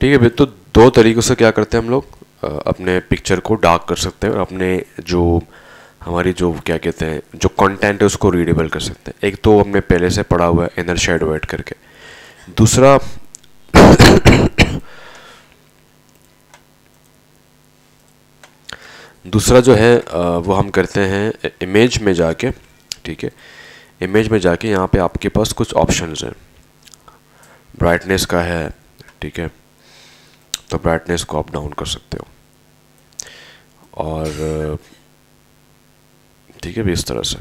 ठीक है भाई तो दो तरीक़ों से क्या करते हैं हम लोग? अपने पिक्चर को डार्क कर सकते हैं और अपने जो हमारी जो क्या कहते हैं, जो कंटेंट है उसको रीडेबल कर सकते हैं। एक तो हमने पहले से पढ़ा हुआ है इनर शेडो ऐड करके। दूसरा दूसरा जो है वो हम करते हैं इमेज में जाके, ठीक है? इमेज में जाके यहाँ पे आपके पास कुछ ऑप्शंस हैं। ब्राइटनेस का है, ठीक है? तो ब्राइटनेस को आप डाउन कर सकते हो। और ठीक है भी इस तरह से।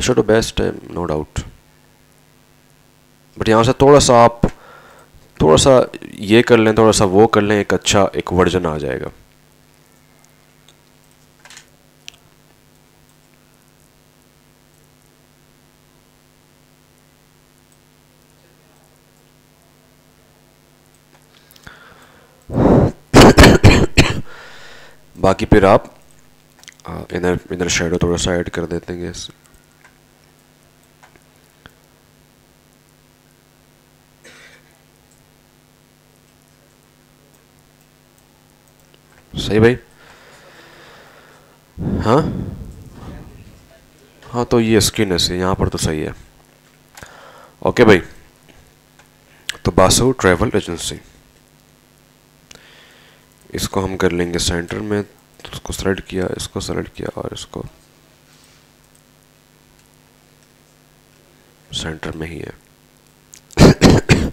शो बेस्ट है नो डाउट बट यहाँ से थोड़ा सा आप, थोड़ा सा ये कर लें, थोड़ा सा वो कर लें, एक अच्छा एक वर्जन आ जाएगा। बाकी फिर आप इधर इधर शेडो थोड़ा सा ऐड कर देते हैं इस सही भाई? हाँ? हाँ तो ये स्किन है यहाँ पर तो सही है। ओके भाई। तो बासु ट्रैवल एजेंसी इसको हम कर लेंगे सेंटर में तो उसको सेलेक्ट किया, इसको सेलेक्ट किया और इसको सेंटर में ही है।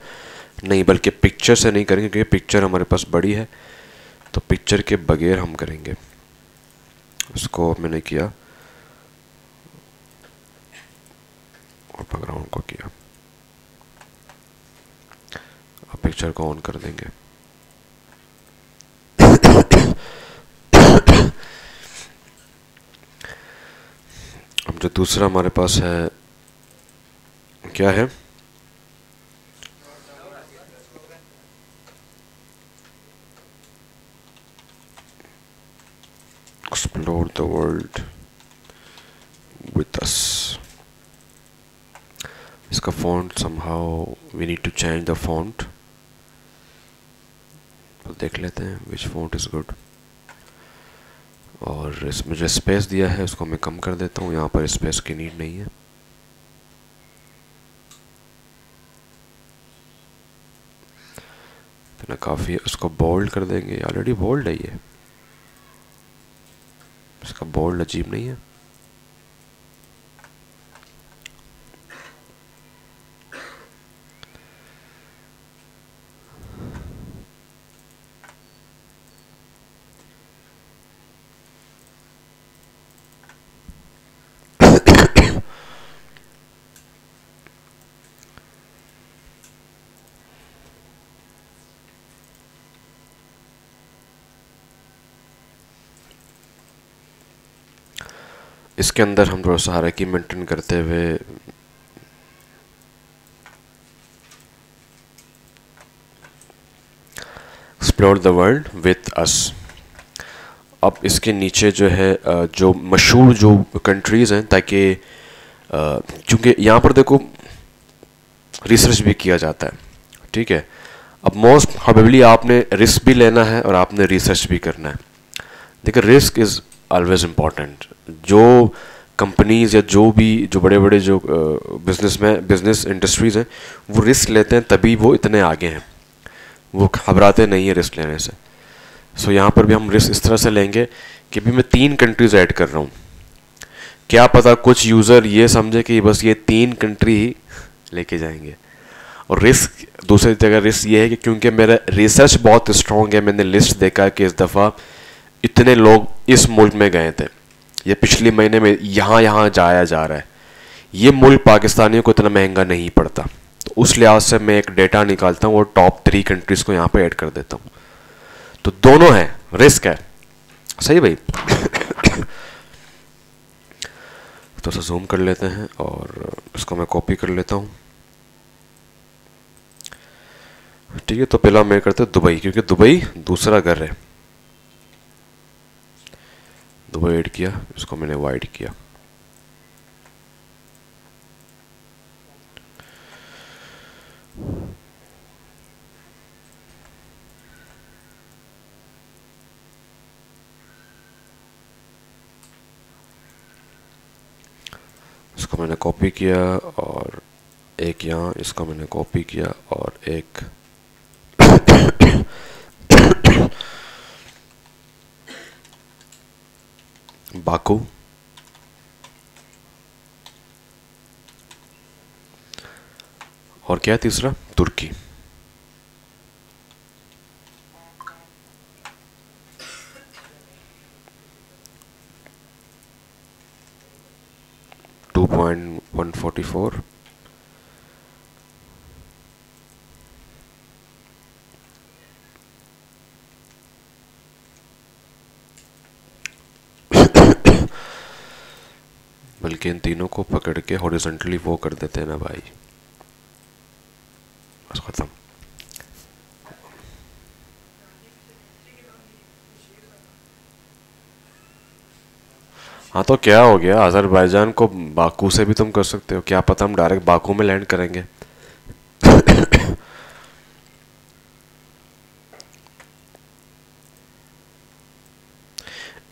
नहीं, बल्कि पिक्चर से नहीं करेंगे, क्योंकि पिक्चर हमारे पास बड़ी है तो पिक्चर के बगैर हम करेंगे। उसको मैंने किया और बैकग्राउंड को किया। अब पिक्चर को ऑन कर देंगे। जो दूसरा हमारे पास है, क्या है? Explore the world with us इसका font somehow we need to change the font देख लेते हैं विच फ़ॉन्ट इज़ गुड और इसमें जो स्पेस दिया है, उसको मैं कम कर देता हूँ, यहाँ पर स्पेस की नीड नहीं है। तो काफ़ी, उसको बोल्ड कर देंगे। ऑलरेडी बोल्ड है ये। इसका बोल्ड अजीब नहीं है। इसके अंदर हम थोड़ा सा की मेंटेन करते हुए explore the world with us अब इसके नीचे जो है जो मशहूर जो कंट्रीज़ हैं, ताकि क्योंकि यहाँ पर देखो रिसर्च भी किया जाता है, ठीक है? अब मोस्ट प्रॉबेबली आपने रिस्क भी लेना है और आपने रिसर्च भी करना है। देखिए रिस्क इज़ ऑलवेज इंपॉर्टेंट जो कंपनीज़ या जो भी जो बड़े बड़े जो बिज़नेस में बिज़नेस इंडस्ट्रीज़ हैं वो रिस्क लेते हैं तभी वो इतने आगे हैं। वो घबराते नहीं है रिस्क लेने से। सो so, यहाँ पर भी हम रिस्क इस तरह से लेंगे कि भी मैं तीन कंट्रीज़ ऐड कर रहा हूँ। क्या पता कुछ यूज़र ये समझे कि बस ये तीन कंट्री ही लेके जाएँगे। और रिस्क दूसरी जगह रिस्क ये है कि क्योंकि मेरा रिसर्च बहुत स्ट्रॉन्ग है मैंने लिस्ट देखा कि इस दफ़ा इतने लोग इस मुल्क में गए थे। ये पिछले महीने में यहाँ यहाँ जाया जा रहा है। ये मुल्क पाकिस्तानियों को इतना महँगा नहीं पड़ता। तो उस लिहाज से मैं एक डेटा निकालता हूँ और टॉप थ्री कंट्रीज़ को यहाँ पे ऐड कर देता हूँ। तो दोनों हैं। रिस्क है। सही भाई। तो सा जूम कर लेते हैं और इसको मैं कॉपी कर लेता हूँ। ठीक है तो पहला मैं करते दुबई, क्योंकि दुबई दूसरा घर है। तो वो ऐड किया इसको मैंने वाइड किया। इसको मैंने कॉपी किया और एक यहाँ, इसको मैंने कॉपी किया और एक बाकू। और क्या तीसरा? तुर्की। Two point one forty four. बल्कि इन तीनों को पकड़ के हॉरिजेंटली वो कर देते हैं ना भाई। बस खत्म। हाँ तो क्या हो गया? अजरबैजान को बाकू से भी तुम कर सकते हो। क्या पता हम डायरेक्ट बाकू में लैंड करेंगे?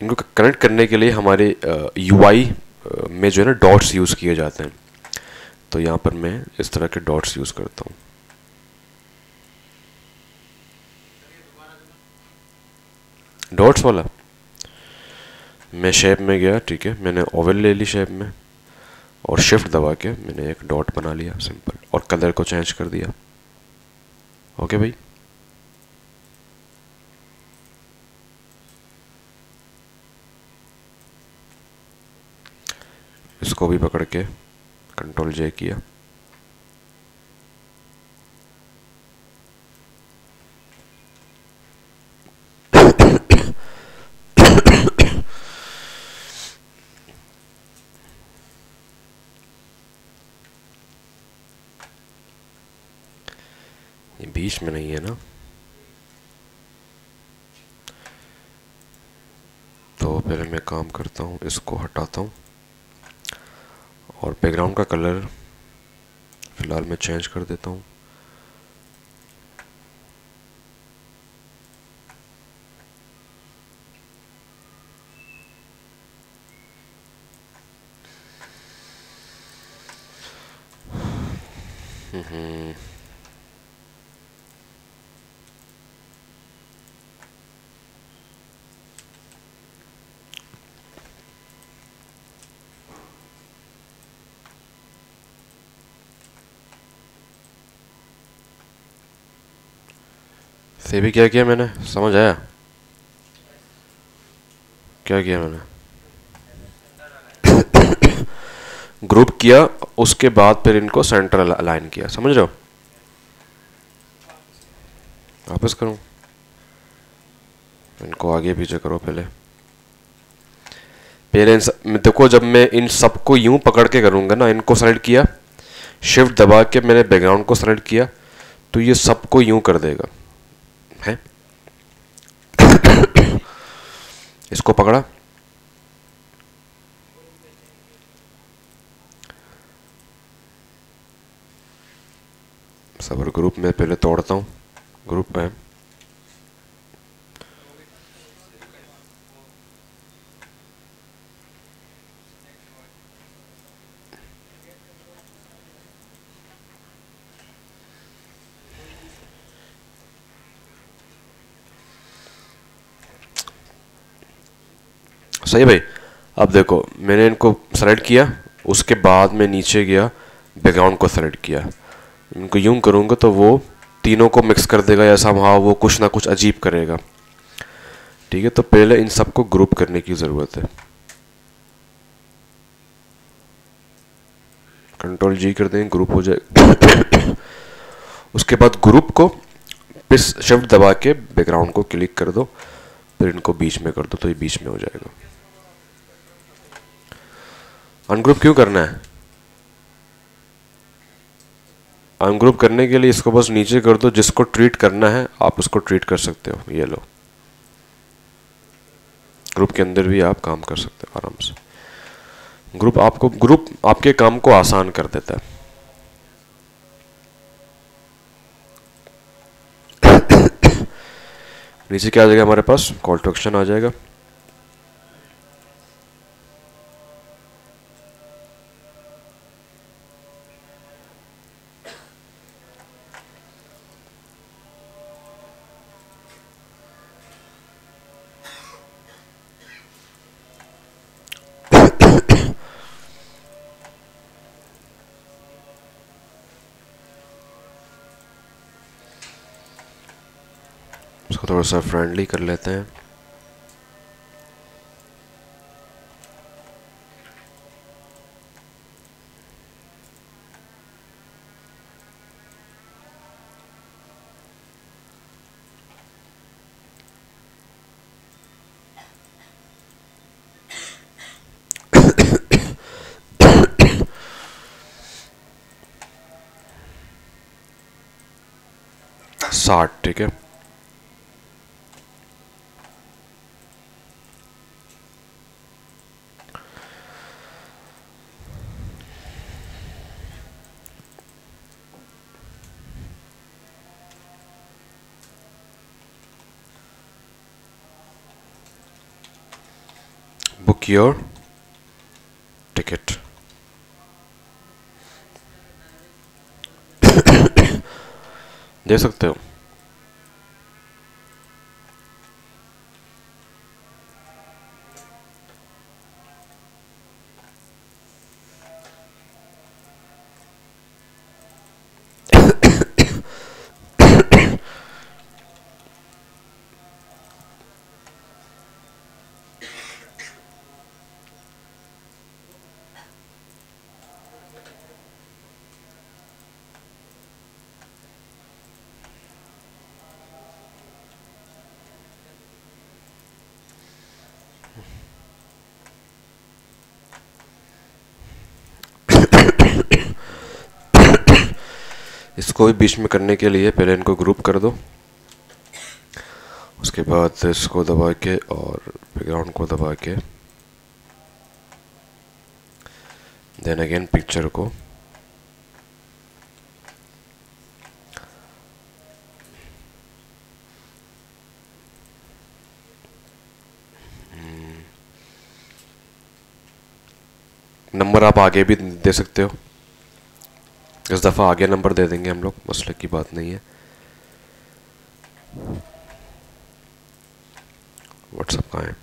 इनको कनेक्ट करने के लिए हमारे यूआई में जो है ना डॉट्स यूज़ किए जाते हैं। तो यहाँ पर मैं इस तरह के डॉट्स यूज़ करता हूँ। डॉट्स वाला? मैं शेप में गया, ठीक है। मैंने ओवल ले ली शेप में और शिफ्ट दबा के मैंने एक डॉट बना लिया सिंपल और कलर को चेंज कर दिया। ओके भाई? इसको भी पकड़ के कंट्रोल जे किया। बीच में नहीं है ना? तो पहले मैं काम करता हूँ इसको। बैकग्राउंड का कलर फ़िलहाल मैं चेंज कर देता हूँ। हम्म। से भी क्या किया मैंने? समझ आया? क्या किया मैंने? ग्रुप किया, उसके बाद फिर इनको सेंटर अलाइन किया। समझ रहे हो? वापस करूँ? इनको आगे पीछे करो पहले। पहले देखो, जब मैं इन सबको यूँ पकड़ के करूँगा ना, इनको सेलेक्ट किया शिफ्ट दबा के मैंने बैकग्राउंड को सेलेक्ट किया तो ये सबको यूँ कर देगा। है। इसको पकड़ा। सबर ग्रुप में पहले तोड़ता हूँ। ग्रुप में। सही भाई। अब देखो, मैंने इनको सेलेक्ट किया, उसके बाद मैं नीचे गया बैकग्राउंड को सेलेक्ट किया। इनको यूँ करूँगा तो वो तीनों को मिक्स कर देगा या हाँ वो कुछ ना कुछ अजीब करेगा। ठीक है तो पहले इन सबको ग्रुप करने की ज़रूरत है। कंट्रोल जी कर देंगे ग्रुप हो जाए। उसके बाद ग्रुप को पिस शिफ्ट दबा के बैकग्राउंड को क्लिक कर दो, फिर इनको बीच में कर दो तो ये बीच में हो जाएगा। अनग्रुप क्यों करना है? अनग्रुप करने के लिए इसको बस नीचे कर दो, जिसको ट्रीट करना है, आप उसको ट्रीट कर सकते हो, ये लो। ग्रुप के अंदर भी आप काम कर सकते हो, आराम से। ग्रुप आपको ग्रुप आपके काम को आसान कर देता है। नीचे क्या आ जाएगा हमारे पास? कॉल टू एक्शन आ जाएगा। थोड़ा सा फ्रेंडली कर लेते हैं। साठ ठीक है? Book your ticket देख सकते हो इसको भी बीच में करने के लिए पहले इनको ग्रुप कर दो। उसके बाद इसको दबा के और बैकग्राउंड को दबा के। देन अगेन पिक्चर को। नंबर आप आगे भी दे सकते हो। इस दफ़ा आगे नंबर दे देंगे हम लोग, मसले की बात नहीं है। व्हाट्सअप का है?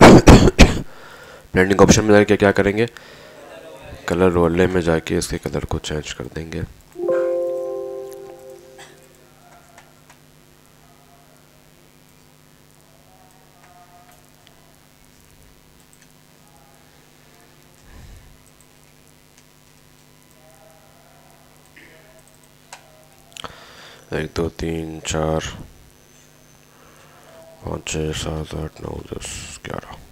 ब्लेंडिंग ऑप्शन में जाके क्या करेंगे? कलर रोले में जाके इसके कलर को चेंज कर देंगे। एक, दो, तीन, चार, पाँच छः सात, आठ, नौ, दस, ग्यारह।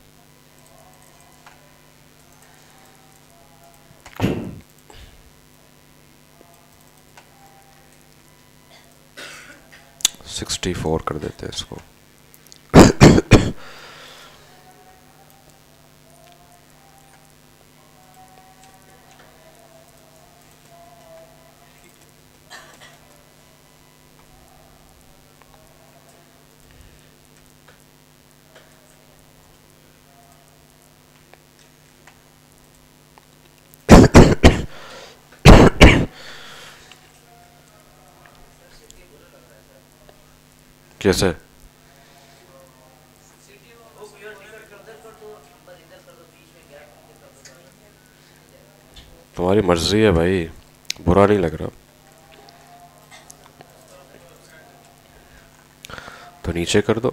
सिक्सटी फोर कर देते कैसे तुम्हारी मर्ज़ी है भाई बुरा नहीं लग रहा। तो नीचे कर दो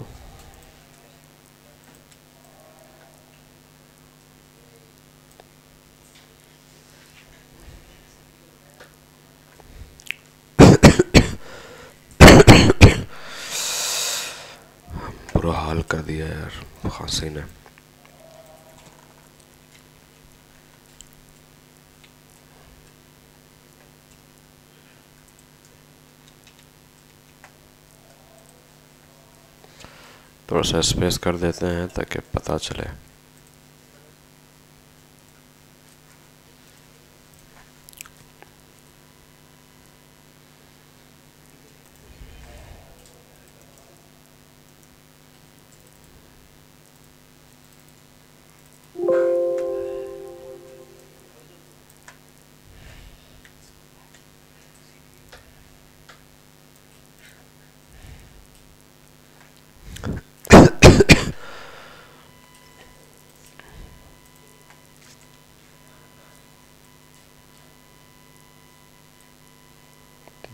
बुरा हाल कर दिया यार खांसी ने थोड़ा सा स्पेस कर देते हैं ताकि पता चले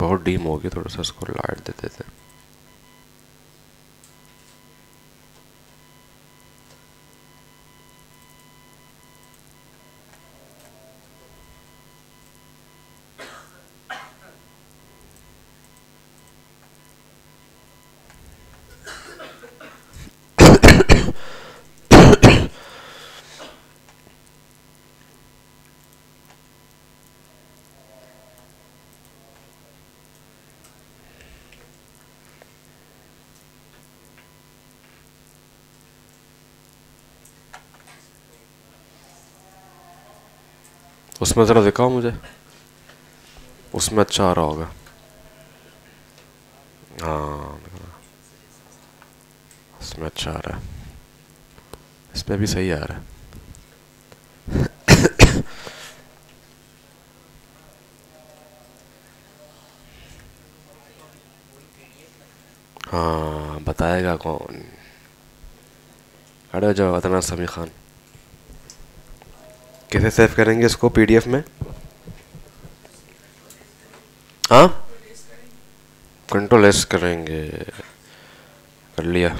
बहुत डीम हो गया थोड़ा सा उसको लाइट दे देते उसमें ज़रा दिखाओ मुझे। उसमें अच्छा आ रहा होगा। हाँ इसमें अच्छा आ रहा है। इसमें भी सही आ रहा है। हाँ बताएगा कौन? अरे जाओ अदना समी खान। कैसे सेव करेंगे इसको पीडीएफ में? हाँ? कंट्रोल एस करेंगे। कर लिया।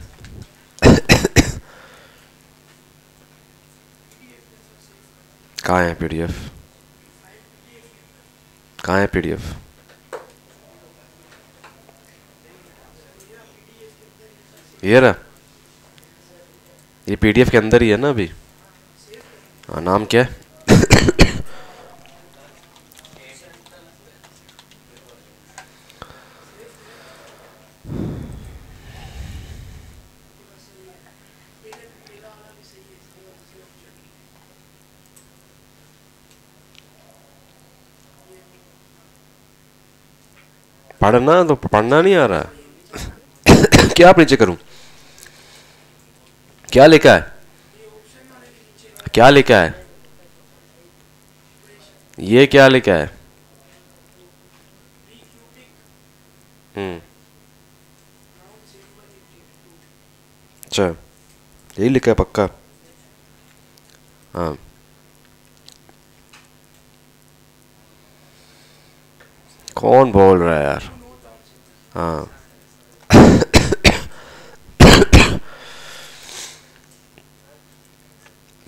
कहाँ है पीडीएफ कहाँ है पीडीएफ ये रहा। ये पीडीएफ के अंदर ही है ना अभी? हाँ नाम क्या है? पढ़ना तो पढ़ना नहीं आ रहा। क्या नीचे करूँ? क्या लिखा है? क्या लिखा है? ये क्या लिखा है? हम्म। अच्छा यही लिखा है पक्का। हाँ। कौन बोल रहा है यार? हाँ।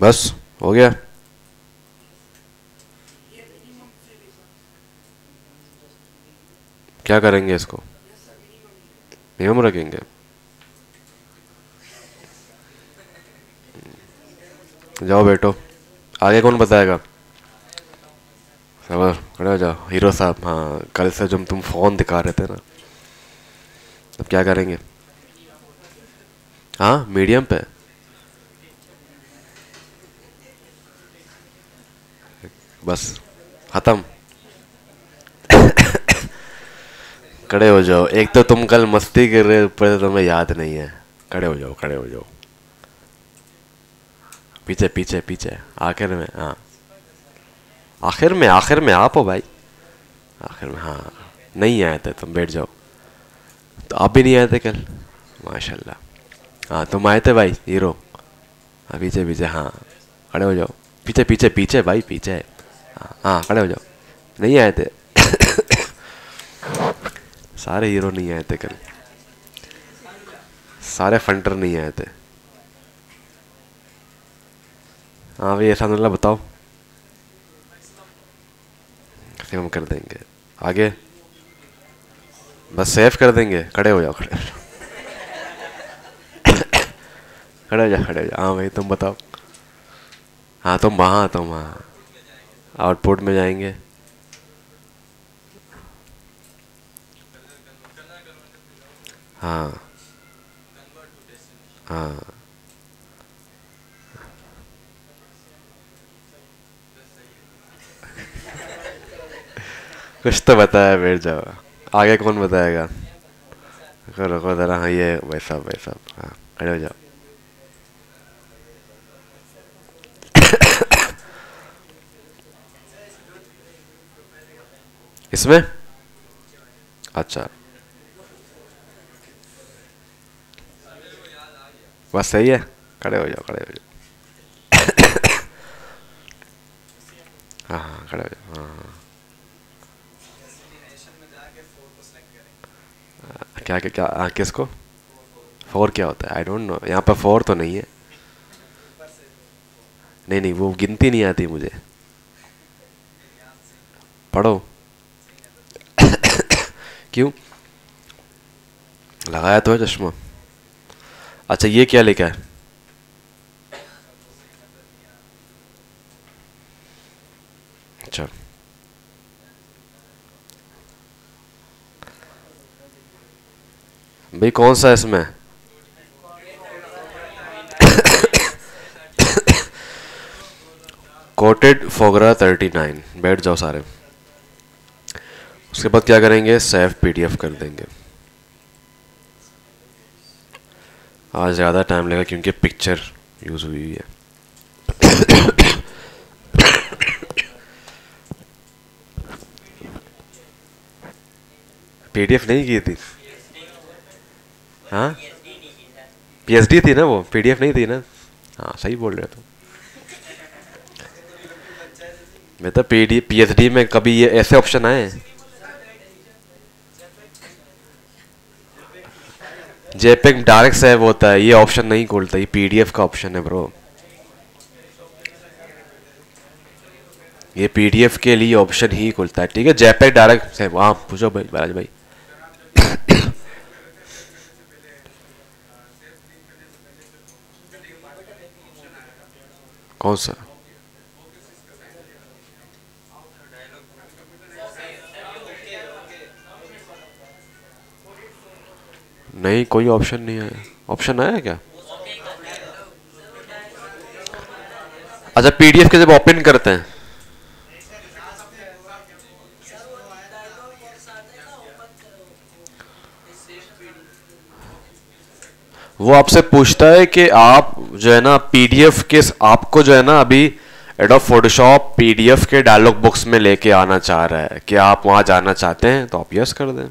बस, हो गया? क्या करेंगे इसको? नियम रखेंगे। जाओ बैठो। आगे कौन बताएगा? खड़े हो जाओ। हीरो साहब हाँ कल से जब तुम फ़ोन दिखा रहे थे ना। अब क्या करेंगे? हाँ मीडियम पे। बस, ख़त्म। खड़े हो जाओ। एक तो तुम कल मस्ती कर रहे ऊपर तो तुम्हें याद नहीं है। खड़े हो जाओ, खड़े हो जाओ। पीछे पीछे पीछे। आखिर में हाँ। आखिर में आखिर में आप हो भाई। आखिर में हाँ। नहीं आए थे, तुम बैठ जाओ। तो आप भी नहीं आए थे कल माशाल्लाह हाँ तुम आए थे भाई हीरो हाँ पीछे पीछे हाँ खड़े हो जाओ पीछे पीछे पीछे भाई पीछे हाँ हाँ खड़े हो जाओ नहीं आए थे सारे हीरो नहीं आए थे कल सारे फंटर नहीं आए थे हाँ भाई ऐसा बताओ कैसे हम कर देंगे आगे बस सेव कर देंगे, खड़े हो जाओ, खड़े हो खड़े हो जा खड़े हो जा हाँ भाई, तुम बताओ। हाँ तुम वहाँ तुम वहाँ। आउटपुट में जाएँगे। हाँ। हाँ। कुछ तो बताया, बैठ जाओ। आगे कौन बताएगा? करो करो जरा हाँ ये, भाई साहब भाई साहब हाँ खड़े हो जाओ। इसमें? अच्छा। बस सही है? खड़े हो जाओ, खड़े हो जाओ हाँ हाँ खड़े हो जाओ हाँ हाँ क्या क्या क्या हाँ किसको? फोर क्या होता है? आई डोंट नो यहाँ पर फोर तो नहीं है। नहीं नहीं, वो गिनती नहीं आती मुझे। पढ़ो। क्यों? लगाया तो है चश्मा। अच्छा ये क्या लिखा है अच्छा भाई, कौन सा है इसमें? कोटेड फोगरा थर्टी नाइन बैठ जाओ सारे। उसके बाद क्या करेंगे? सेफ़ पीडीएफ कर देंगे। आज ज़्यादा टाइम लगेगा क्योंकि पिक्चर यूज़ हुई हुई है। पीडीएफ नहीं की थी? हाँ? पीएचडी थी ना वो? पीडीएफ नहीं थी ना? हाँ सही बोल रहे हो तुम। मैं तो P D P H D में कभी ये ऐसे ऑप्शन आए जेपेक डायरेक्ट सेव होता है, ये ऑप्शन नहीं खोलता, ये पीडीएफ का ऑप्शन है ब्रो ये पीडीएफ के लिए ऑप्शन ही खुलता है, ठीक है? जेपेक डायरेक्ट सेव हाँ पूछो भाई भाई। कौन सा नहीं, कोई ऑप्शन नहीं आया ऑप्शन आया क्या? अच्छा पीडीएफ के जब ओपन करते हैं वो आपसे पूछता है कि आप जो है ना पीडीएफ के आपको जो है ना अभी एडोब फोटोशॉप पीडीएफ के डायलॉग बुक्स में लेके आना चाह रहा है। कि आप वहाँ जाना चाहते हैं? तो आप यस कर दें।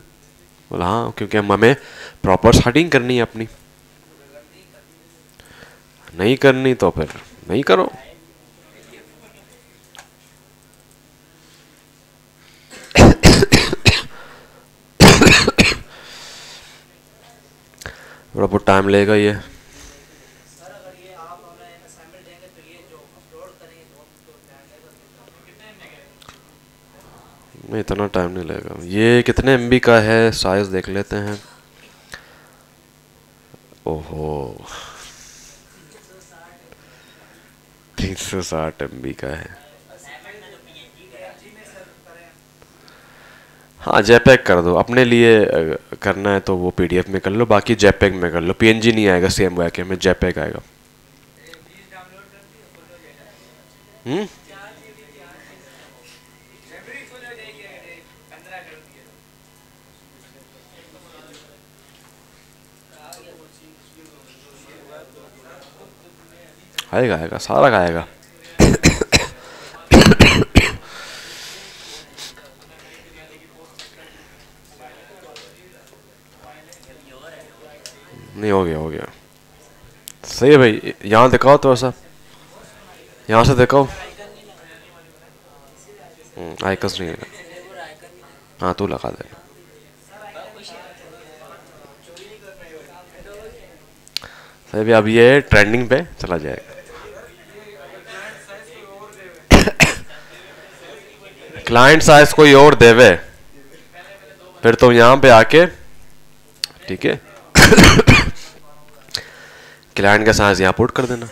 बोला हाँ क्योंकि हम, हमें प्रॉपर सेटिंग करनी है अपनी। नहीं करनी तो फिर नहीं करो। थोड़ा बहुत टाइम लेगा ये। नहीं इतना टाइम नहीं लगेगा ये कितने एमबी का है साइज़ देख लेते हैं। ओहो। तीन सौ साठ एम का है। हाँ जेपैक कर दो। अपने लिए करना है तो वो पीडीएफ में कर लो, बाकी जेपैक में कर लो। पीएनजी नहीं आएगा सेम वैके में जेपैक आएगा। हम्म? आएगा आएगा, सारा आएगा। नहीं, हो गया हो गया। सही है भाई, यहाँ दिखाओ तो ऐसा यहाँ से दिखाओ। आइकस नहीं है। हाँ तू लगा देना सही भाई, अब ये ट्रेंडिंग पे चला जाएगा। क्लाइंट साइज़ कोई और देवे। फिर तो यहाँ पे आके, ठीक है? क्लाइंट का साइज़ यहाँ पुट कर देना।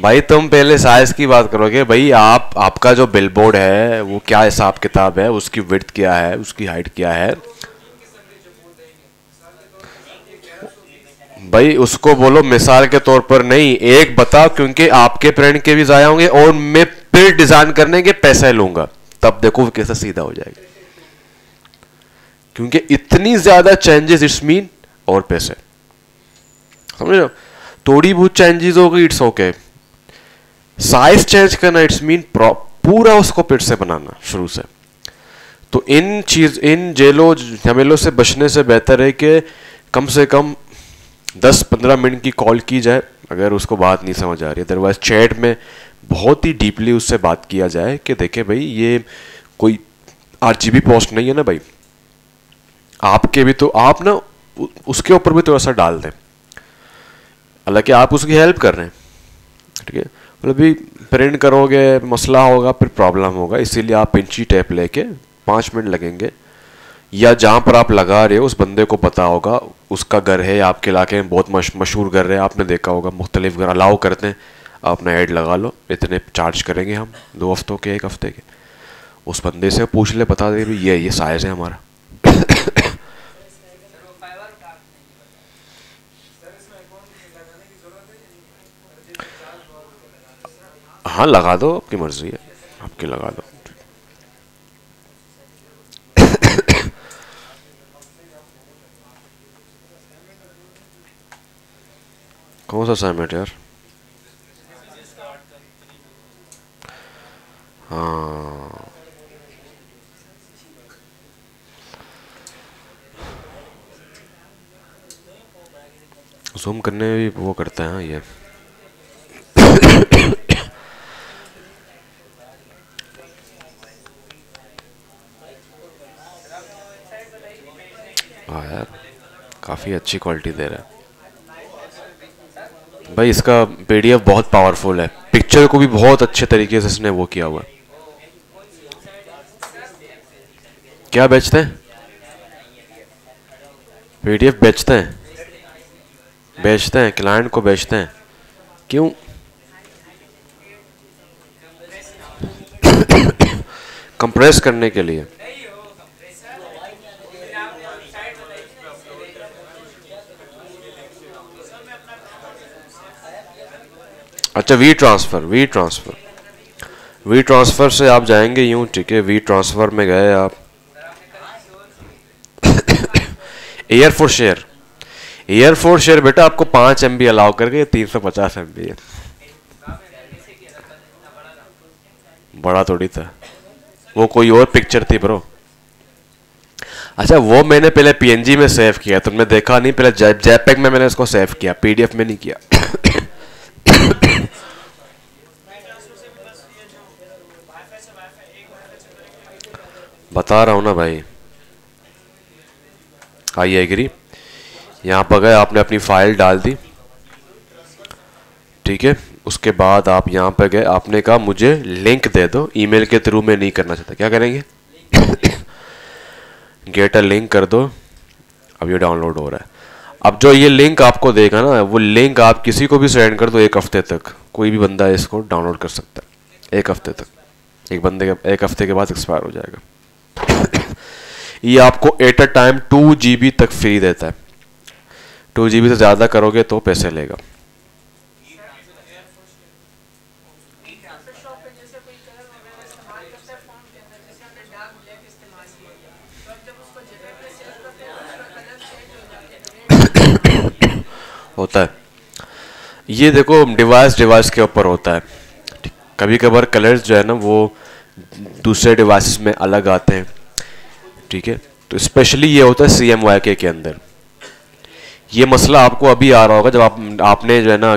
भाई, तुम पहले साइज़ की बात करोगे। भाई, आप, आपका जो बिल बोर्ड है, वो क्या हिसाब किताब है? उसकी विड्थ क्या है? उसकी हाइट क्या है? भाई, उसको बोलो मिसाल के तौर पर नहीं, एक बताओ, क्योंकि आपके प्रिंट के भी जाया होंगे और मैं फिर डिज़ाइन करने के पैसे लूँगा। तब देखो कैसा सीधा हो जाएगा। क्योंकि इतनी ज़्यादा चेंजेस इट्स मीन और पैसे। समझ रहे थोड़ी बहुत चेंजेस हो गई इट्स ओके साइज़ चेंज करना इट्स मीन पूरा उसको फिर से बनाना, शुरू से। तो इन चीज़, इन जेलों, झमेलों से बचने से बेहतर है कि कम से कम 10-15 मिनट की कॉल की जाए, अगर उसको बात नहीं समझ आ रही। अदरवाइज़ चैट में बहुत ही डीपली उससे बात किया जाए कि देखे भाई, ये कोई आर पोस्ट नहीं है ना भाई? आपके भी तो आप ना उसके ऊपर भी थोड़ा सा डाल दें। हालाँकि आप उसकी हेल्प कर रहे हैं ठीक है? मतलब भी प्रिंट करोगे मसला होगा फिर प्रॉब्लम होगा इसीलिए आप इंची टेप लेके पाँच मिनट लगेंगे। या जहाँ पर आप लगा रहे हो उस बंदे को पता होगा उसका घर है आपके इलाके में बहुत मश, मशहूर घर है आपने देखा होगा मुख्तलिफ़ घर अलाउ करते हैं अपना ऐड लगा लो इतने चार्ज करेंगे हम दो हफ्तों के एक हफ़्ते के। उस बंदे से पूछ ले बता दे ये ये साइज़ है हमारा। हाँ लगा दो आपकी मर्ज़ी है। आपकी लगा दो। कौन सा असाइनमेंट यार? हाँ। जूम करने भी वो करते है, ये हाँ यार काफ़ी अच्छी क्वालिटी दे रहा है। भाई, इसका पीडीएफ बहुत पावरफुल है। पिक्चर को भी बहुत अच्छे तरीके से इसने वो किया हुआ है। क्या बेचते हैं? पीडीएफ बेचते हैं। बेचते हैं क्लाइंट को बेचते हैं। क्यों? कंप्रेस करने के लिए। अच्छा we transfer we transfer we transfer से आप जाएँगे यूँ, ठीक है? वी ट्रांसफ़र में गए आप। Air four share air four share बेटा, आपको पाँच एम बी अलाउ करके तीन सौ पचास एम बी है। बड़ा थोड़ी था। वो कोई और पिक्चर थी ब्रो अच्छा वो मैंने पहले पीएनजी में सेव किया तुमने देखा नहीं, पहले जैपेक में मैंने इसको सेव किया पीडीएफ में नहीं किया। बता रहा हूँ ना भाई। I agree. यहाँ पर गए, आपने अपनी फ़ाइल डाल दी। ठीक है, उसके बाद आप यहाँ पर गए। आपने कहा, मुझे लिंक दे दो। ईमेल के थ्रू में नहीं करना चाहता। क्या करेंगे? गेट अ लिंक कर दो। अब ये डाउनलोड हो रहा है। अब जो ये लिंक आपको देगा ना, वो लिंक आप किसी को भी सेंड कर दो एक हफ़्ते तक। कोई भी बंदा इसको डाउनलोड कर सकता है। एक हफ़्ते तक। एक बंदे के, एक हफ़्ते के बाद एक्सपायर हो जाएगा। ये आपको at a time two G तक फ्री देता है। टू जी से ज़्यादा करोगे तो पैसे लेगा। होता है। ये देखो डिवाइस डिवाइस के ऊपर होता है। कभी कभार कलर्स जो है ना, वो दूसरे डिवाइस में अलग आते हैं। ठीक है? तो स्पेशली ये होता है सी एम वाई के अंदर। ये मसला आपको अभी आ रहा होगा जब आप, आपने जो है ना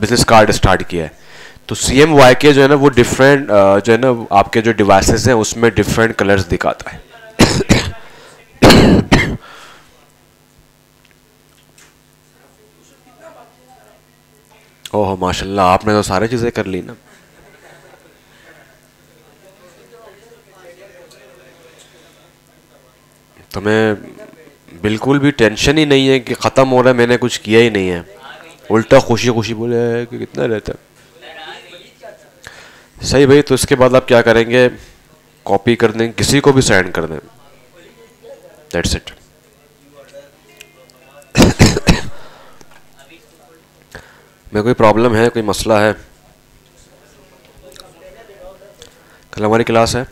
बिज़नेस कार्ड स्टार्ट किया है। तो सी एम वाई के जो है ना, वो डिफरेंट जो है ना, आपके जो डिवाइसेस हैं, उसमें डिफरेंट कलर्स दिखाता है। ओह, माशाल्लाह, आपने तो सारी चीज़ें कर ली ना। तुम्हें बिल्कुल भी टेंशन ही नहीं है कि ख़त्म हो रहा है, मैंने कुछ किया ही नहीं है। उल्टा खुशी खुशी बोले कि कितना रहता है। सही भाई तो इसके बाद आप क्या करेंगे? कॉपी कर दें, किसी को भी सेंड कर दें। दैट्स इट मैं कोई प्रॉब्लम है, कोई मसला है? कल हमारी क्लास है।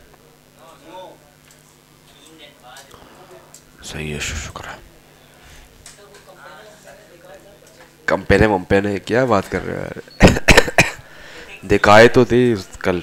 सही है शुक्र है कंपेने वम्पेने क्या बात कर रहे हो यार दिखाए तो थी कल